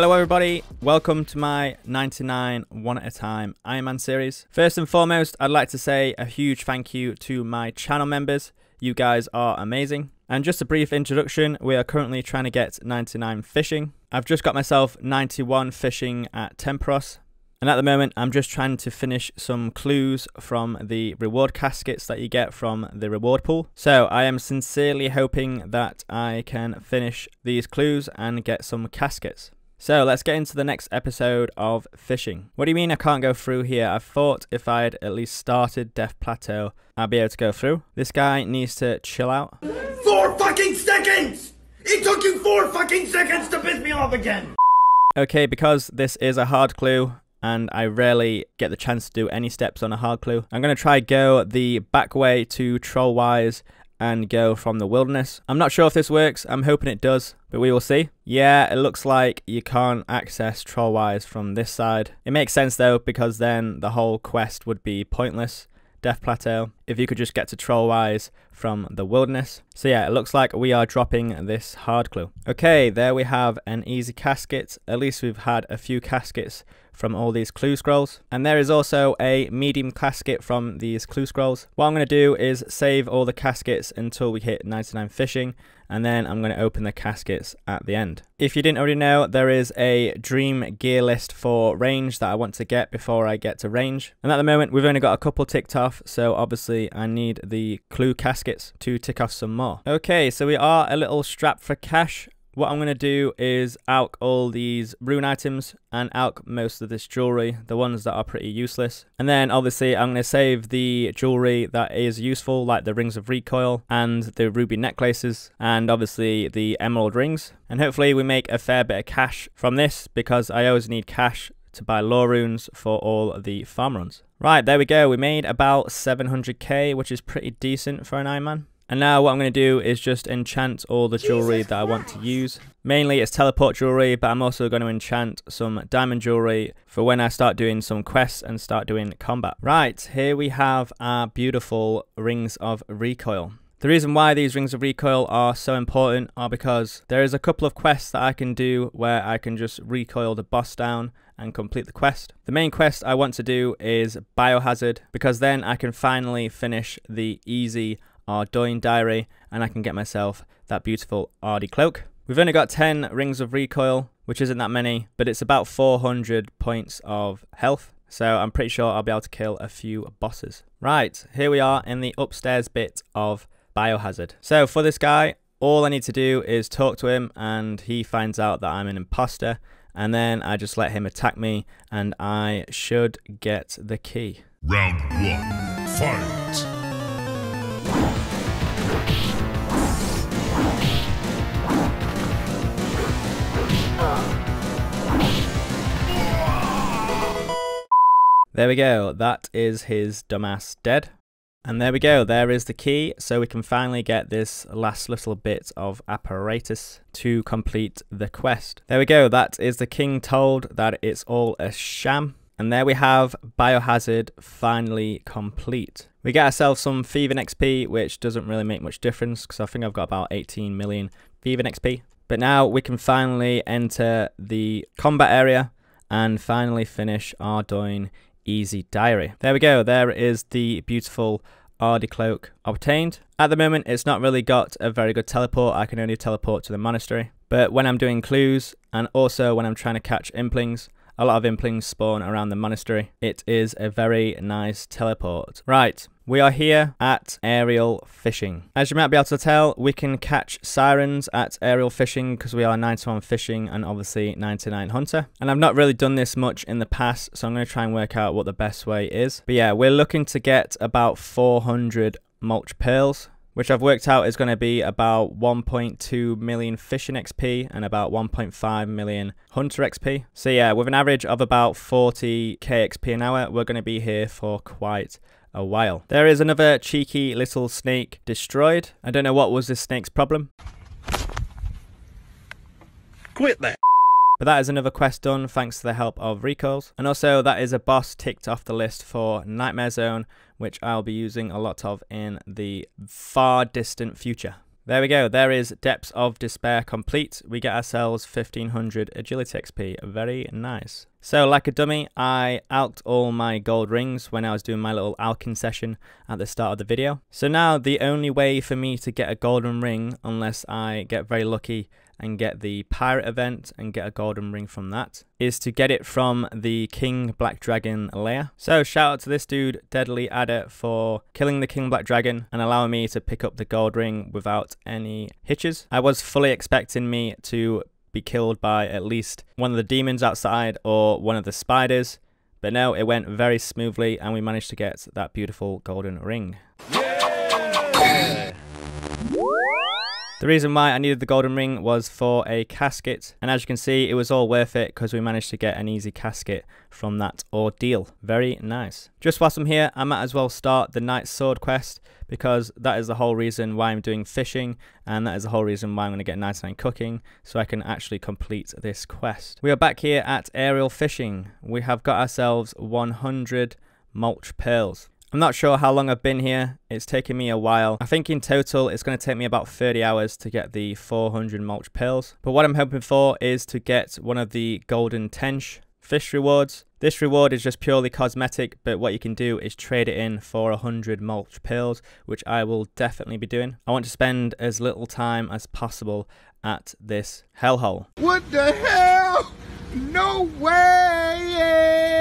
Hello, everybody. Welcome to my 99 One at a Time Iron Man series. First and foremost, I'd like to say a huge thank you to my channel members. You guys are amazing. And just a brief introduction we are currently trying to get 99 fishing. I've just got myself 91 fishing at Tempoross. And at the moment, I'm just trying to finish some clues from the reward caskets that you get from the reward pool. So I am sincerely hoping that I can finish these clues and get some caskets. So let's get into the next episode of fishing. What do you mean I can't go through here? I thought if I'd at least started Death Plateau, I'd be able to go through. This guy needs to chill out. Four fucking seconds! It took you four fucking seconds to piss me off again! Okay, because this is a hard clue and I rarely get the chance to do any steps on a hard clue, I'm going to try go the back way to Trollweiss and go from the wilderness. I'm not sure if this works. I'm hoping it does, but we will see. Yeah, it looks like you can't access Trollweiss from this side. It makes sense though, because then the whole quest would be pointless. Death Plateau, if you could just get to Trollweiss from the wilderness. So yeah, it looks like we are dropping this hard clue. Okay, there we have an easy casket. At least we've had a few caskets from all these clue scrolls. And there is also a medium casket from these clue scrolls. What I'm going to do is save all the caskets until we hit 99 fishing and then I'm going to open the caskets at the end. If you didn't already know, there is a dream gear list for range that I want to get before I get to range. And at the moment, we've only got a couple ticked off, so obviously I need the clue caskets to tick off some more. Okay, so we are a little strapped for cash. What I'm going to do is alch all these rune items and alch most of this jewelry, the ones that are pretty useless. And then obviously I'm going to save the jewelry that is useful, like the rings of recoil and the ruby necklaces, and obviously the emerald rings. And hopefully we make a fair bit of cash from this because I always need cash to buy law runes for all the farm runs. Right, there we go. We made about 700k, which is pretty decent for an Iron Man. And now what I'm going to do is just enchant all the jewelry that I want to use. Mainly it's teleport jewelry, but I'm also going to enchant some diamond jewelry for when I start doing some quests and start doing combat. Right, here we have our beautiful rings of recoil. The reason why these rings of recoil are so important are because there is a couple of quests that I can do where I can just recoil the boss down and complete the quest. The main quest I want to do is Biohazard because then I can finally finish the easy Ardougne diary and I can get myself that beautiful Ardy cloak. We've only got 10 rings of recoil, which isn't that many, but it's about 400 points of health. So I'm pretty sure I'll be able to kill a few bosses. Right, here we are in the upstairs bit of Biohazard. So for this guy, all I need to do is talk to him and he finds out that I'm an imposter and then I just let him attack me and I should get the key. Round one, fight! There we go, that is his dumbass dead. And there we go, there is the key, so we can finally get this last little bit of apparatus to complete the quest. There we go, that is the king told that it's all a sham. And there we have Biohazard finally complete. We get ourselves some Thieving XP, which doesn't really make much difference, because I think I've got about 18 million Thieving XP. But now we can finally enter the combat area and finally finish Ardougne Easy Diary. There we go, there is the beautiful Ardy Cloak obtained. At the moment, it's not really got a very good teleport, I can only teleport to the monastery. But when I'm doing clues, and also when I'm trying to catch implings, a lot of implings spawn around the monastery. It is a very nice teleport. Right, we are here at aerial fishing. As you might be able to tell, we can catch sirens at aerial fishing because we are 91 fishing and obviously 99 hunter. And I've not really done this much in the past, so I'm going to try and work out what the best way is. But yeah, we're looking to get about 400 molch pearls, which I've worked out is going to be about 1.2 million fishing XP and about 1.5 million hunter XP. So yeah, with an average of about 40k XP an hour, we're going to be here for quite a while. There is another cheeky little snake destroyed. I don't know what was this snake's problem. Quit that. But that is another quest done thanks to the help of Recoils. And also that is a boss ticked off the list for Nightmare Zone, which I'll be using a lot of in the far distant future. There we go, there is Depths of Despair complete. We get ourselves 1500 Agility XP, very nice. So like a dummy, I alched all my gold rings when I was doing my little alching session at the start of the video. So now the only way for me to get a golden ring, unless I get very lucky and get the pirate event and get a golden ring from that is to get it from the King Black Dragon lair. So shout out to this dude, Deadly Adder, for killing the King Black Dragon and allowing me to pick up the gold ring without any hitches. I was fully expecting me to be killed by at least one of the demons outside or one of the spiders. But no, it went very smoothly and we managed to get that beautiful golden ring. The reason why I needed the golden ring was for a casket, and as you can see, it was all worth it because we managed to get an easy casket from that ordeal. Very nice. Just whilst I'm here, I might as well start the Knight's Sword quest because that is the whole reason why I'm doing fishing, and that is the whole reason why I'm going to get 99 cooking, so I can actually complete this quest. We are back here at Aerial Fishing. We have got ourselves 100 molch pearls. I'm not sure how long I've been here. It's taken me a while. I think in total it's going to take me about 30 hours to get the 400 molch pills. But what I'm hoping for is to get one of the golden tench fish rewards. This reward is just purely cosmetic, but what you can do is trade it in for 100 molch pills, which I will definitely be doing. I want to spend as little time as possible at this hellhole. What the hell? No way!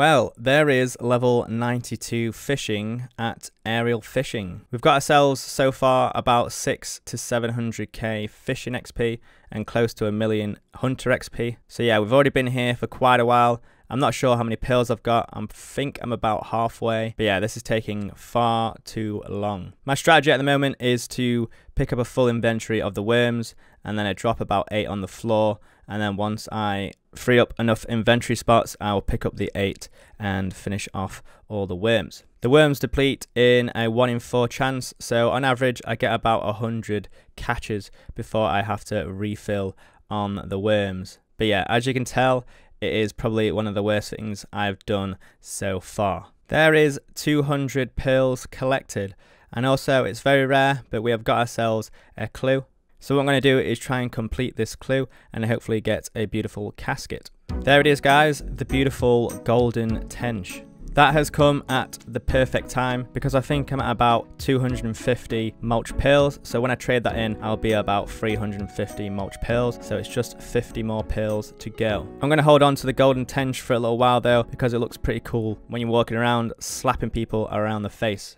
Well, there is level 92 fishing at Aerial Fishing. We've got ourselves so far about 6 to 700k fishing XP and close to a million hunter XP. So yeah, we've already been here for quite a while. I'm not sure how many pills I've got. I think I'm about halfway. But yeah, this is taking far too long. My strategy at the moment is to pick up a full inventory of the worms and then I drop about 8 on the floor and then once I free up enough inventory spots, I'll pick up the 8 and finish off all the worms. The worms deplete in a 1 in 4 chance, so on average I get about 100 catches before I have to refill on the worms. But yeah, as you can tell, it is probably one of the worst things I've done so far. There is 200 pearls collected, and also it's very rare, but we have got ourselves a clue so what I'm going to do is try and complete this clue and hopefully get a beautiful casket. There it is guys, the beautiful golden tench. That has come at the perfect time because I think I'm at about 250 molch pills. So when I trade that in, I'll be about 350 molch pills. So it's just 50 more pills to go. I'm going to hold on to the golden tench for a little while though because it looks pretty cool when you're walking around slapping people around the face.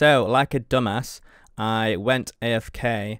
So, like a dumbass, I went AFK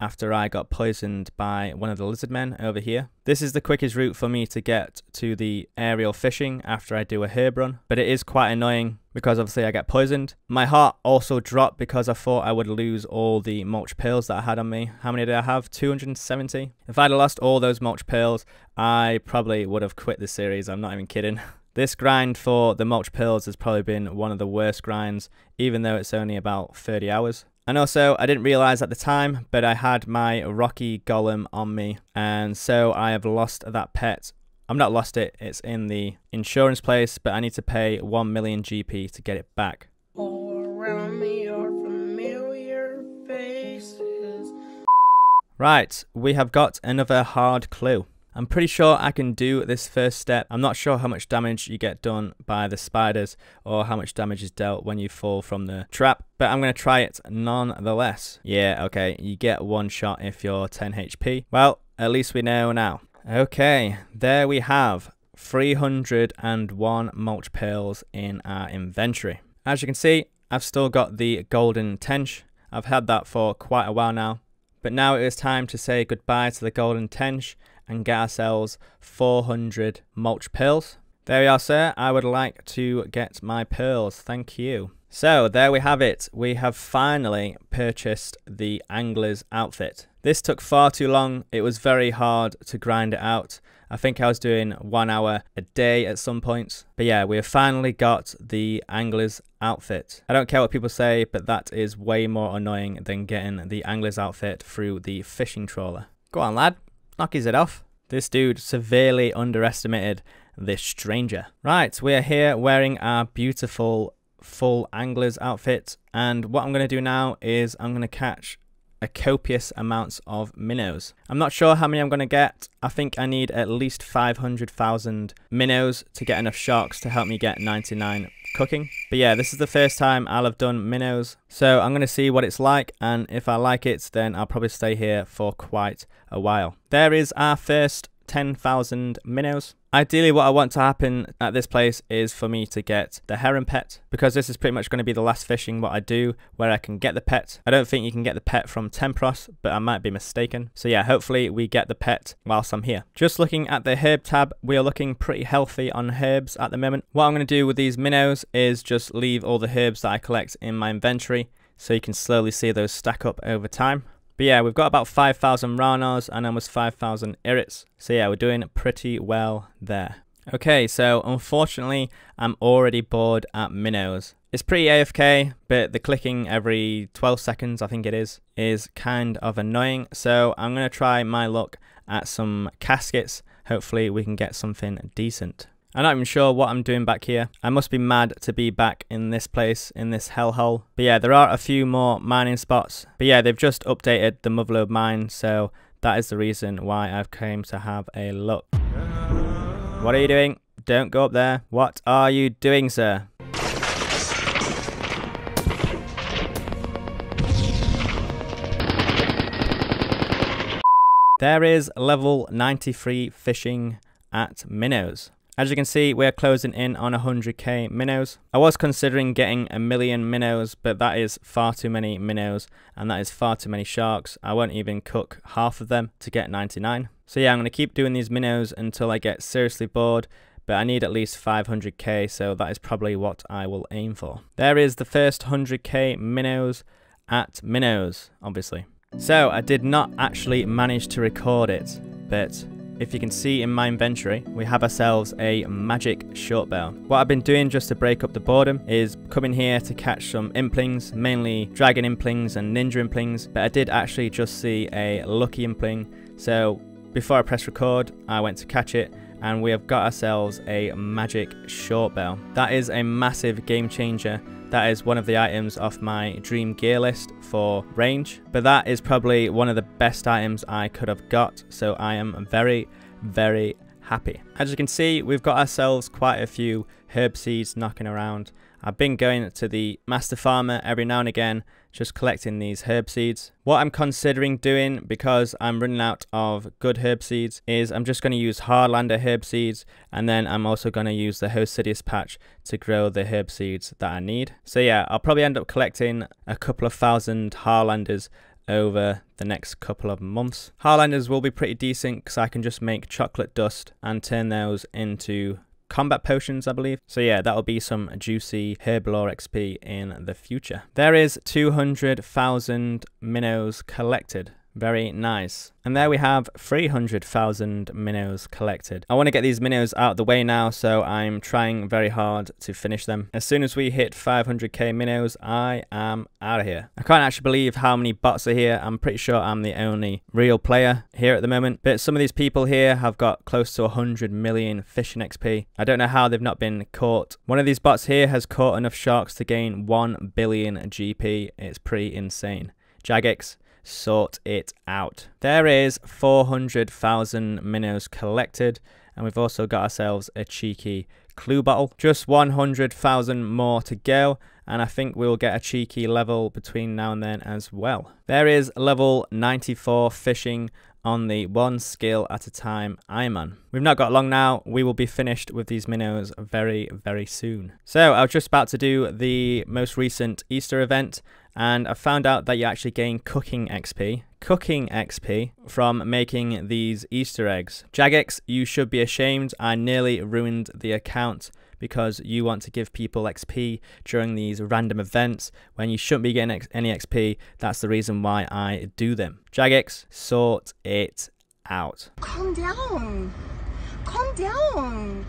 after I got poisoned by one of the lizard men over here. This is the quickest route for me to get to the aerial fishing after I do a herb run, but it is quite annoying because obviously I get poisoned. My heart also dropped because I thought I would lose all the molch pills that I had on me. How many did I have? 270? If I'd lost all those molch pills, I probably would have quit the series. I'm not even kidding. This grind for the molch pearls has probably been one of the worst grinds, even though it's only about 30 hours. And also, I didn't realize at the time, but I had my Rocky Golem on me, and so I have lost that pet. I'm not lost it, it's in the insurance place, but I need to pay 1 million GP to get it back. All around me are familiar faces. Right, we have got another hard clue. I'm pretty sure I can do this first step. I'm not sure how much damage you get done by the spiders or how much damage is dealt when you fall from the trap, but I'm going to try it nonetheless. Yeah, okay, you get one shot if you're 10 HP. Well, at least we know now. Okay, there we have 301 molch pearls in our inventory. As you can see, I've still got the golden tench. I've had that for quite a while now. But now it is time to say goodbye to the golden tench and get ourselves 400 molch pearls. There we are, sir. I would like to get my pearls. Thank you. So there we have it. We have finally purchased the angler's outfit. This took far too long. It was very hard to grind it out. I think I was doing one hour a day at some points. But yeah, we have finally got the angler's outfit. I don't care what people say, but that is way more annoying than getting the angler's outfit through the fishing trawler. Go on, lad. Knock his head off. This dude severely underestimated this stranger. Right, we are here wearing our beautiful full angler's outfit. And what I'm going to do now is I'm going to catch a copious amounts of minnows. I'm not sure how many I'm going to get. I think I need at least 500,000 minnows to get enough sharks to help me get 99 cooking. But yeah, this is the first time I'll have done minnows. So I'm going to see what it's like. And if I like it, then I'll probably stay here for quite a while. There is our first 10,000 minnows. Ideally, what I want to happen at this place is for me to get the heron pet because this is pretty much going to be the last fishing what I do where I can get the pet. I don't think you can get the pet from Tempoross, but I might be mistaken. So yeah, hopefully we get the pet whilst I'm here. Just looking at the herb tab, we are looking pretty healthy on herbs at the moment. What I'm going to do with these minnows is just leave all the herbs that I collect in my inventory so you can slowly see those stack up over time. But yeah, we've got about 5,000 Ranarrs and almost 5,000 Irits. So yeah, we're doing pretty well there. Okay, so unfortunately, I'm already bored at minnows. It's pretty AFK, but the clicking every 12 seconds, I think it is, is kind of annoying. So I'm going to try my luck at some caskets. Hopefully we can get something decent. I'm not even sure what I'm doing back here. I must be mad to be back in this place, in this hellhole. But yeah, there are a few more mining spots. But yeah, they've just updated the Motherlode mine, so that is the reason why I've came to have a look. What are you doing? Don't go up there. What are you doing, sir? There is level 93 fishing at Minnows. As you can see, we're closing in on 100k minnows. I was considering getting a million minnows, but that is far too many minnows, and that is far too many sharks. I won't even cook half of them to get 99. So yeah, I'm going to keep doing these minnows until I get seriously bored, but I need at least 500k, so that is probably what I will aim for. There is the first 100k minnows at minnows, obviously. So I did not actually manage to record it, but if you can see in my inventory, we have ourselves a magic short bow. What I've been doing just to break up the boredom is coming here to catch some implings, mainly dragon implings and ninja implings, but I did actually just see a lucky impling. So before I press record, I went to catch it and we have got ourselves a magic short bow. That is a massive game changer. That is one of the items off my dream gear list for range, but that is probably one of the best items I could have got, so I am very, very happy. As you can see, we've got ourselves quite a few herb seeds knocking around. I've been going to the master farmer every now and again, just collecting these herb seeds. What I'm considering doing, because I'm running out of good herb seeds, is I'm just going to use Harralander herb seeds, and then I'm also going to use the Hosidius patch to grow the herb seeds that I need. So yeah, I'll probably end up collecting a couple of thousand Harralanders over the next couple of months. Harralanders will be pretty decent because I can just make chocolate dust and turn those into combat potions, I believe. So yeah, that'll be some juicy Herblore XP in the future. There is 200,000 minnows collected. Very nice. And there we have 300,000 minnows collected. I want to get these minnows out of the way now, so I'm trying very hard to finish them. As soon as we hit 500k minnows, I am out of here. I can't actually believe how many bots are here. I'm pretty sure I'm the only real player here at the moment. But some of these people here have got close to 100 million fishing XP. I don't know how they've not been caught. One of these bots here has caught enough sharks to gain 1 billion GP. It's pretty insane. Jagex, sort it out. There is 400,000 minnows collected and we've also got ourselves a cheeky clue bottle. Just 100,000 more to go and I think we'll get a cheeky level between now and then as well. There is level 94 fishing on the one skill at a time I'm. We've not got long now. We will be finished with these minnows very, very soon. So I was just about to do the most recent Easter event and I found out that you actually gain cooking XP, cooking XP from making these Easter eggs. Jagex, you should be ashamed. I nearly ruined the account because you want to give people XP during these random events when you shouldn't be getting any XP. That's the reason why I do them. Jagex, sort it out. Calm down. Calm down.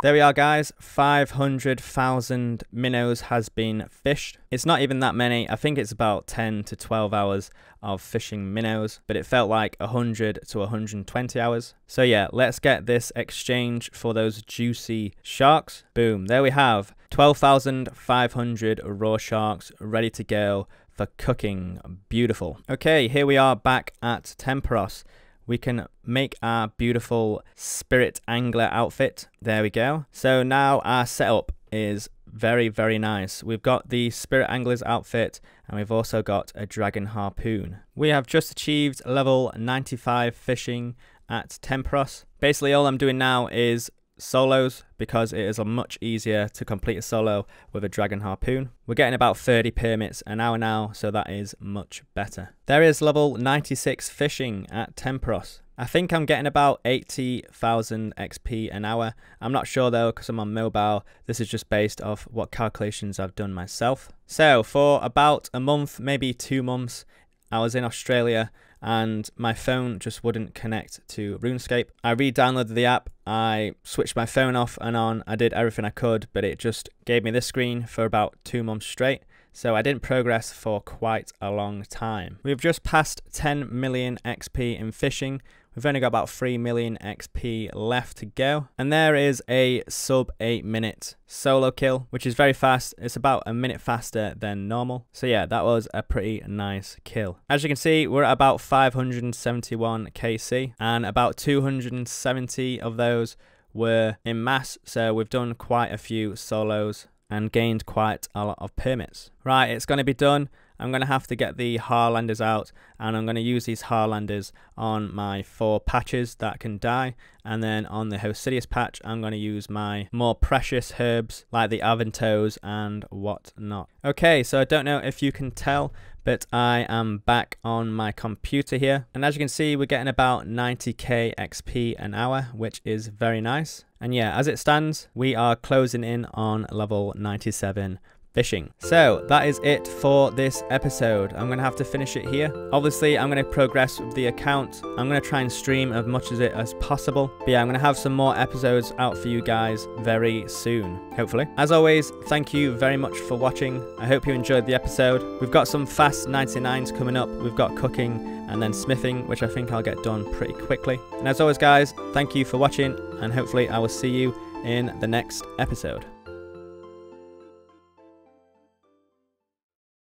There we are guys, 500,000 minnows has been fished. It's not even that many, I think it's about 10 to 12 hours of fishing minnows, but it felt like 100 to 120 hours. So yeah, let's get this exchange for those juicy sharks. Boom, there we have 12,500 raw sharks ready to go for cooking. Beautiful. Okay, here we are back at Tempoross we can make our beautiful spirit angler outfit. There we go. So now our setup is very, very nice. We've got the spirit angler's outfit and we've also got a dragon harpoon. We have just achieved level 95 fishing at Tempoross. Basically all I'm doing now is solos because it is much easier to complete a solo with a dragon harpoon. We're getting about 30 permits an hour now, so that is much better. There is level 96 fishing at Tempoross. I think I'm getting about 80,000 XP an hour. I'm not sure though because I'm on mobile. This is just based off what calculations I've done myself. So for about a month, maybe two months, I was in Australia and my phone just wouldn't connect to RuneScape. I re-downloaded the app, I switched my phone off and on, I did everything I could, but it just gave me this screen for about two months straight. So I didn't progress for quite a long time. We've just passed 10 million XP in fishing, We've only got about 3 million XP left to go. And there is a sub 8 minute solo kill, which is very fast. It's about a minute faster than normal. So yeah, that was a pretty nice kill. As you can see, we're at about 571 KC and about 270 of those were in mass. So we've done quite a few solos and gained quite a lot of permits. Right, it's going to be done. I'm going to have to get the Harralanders out and I'm going to use these Harralanders on my four patches that can die and then on the Hosidius patch I'm going to use my more precious herbs like the Avantoes and whatnot. Okay so I don't know if you can tell but I am back on my computer here and as you can see we're getting about 90k XP an hour which is very nice and yeah as it stands we are closing in on level 97 fishing. So that is it for this episode. I'm going to have to finish it here. Obviously, I'm going to progress with the account. I'm going to try and stream as much of it as possible. But yeah, I'm going to have some more episodes out for you guys very soon, hopefully. As always, thank you very much for watching. I hope you enjoyed the episode. We've got some fast 99s coming up. We've got cooking and then smithing, which I think I'll get done pretty quickly. And as always, guys, thank you for watching, and hopefully I will see you in the next episode.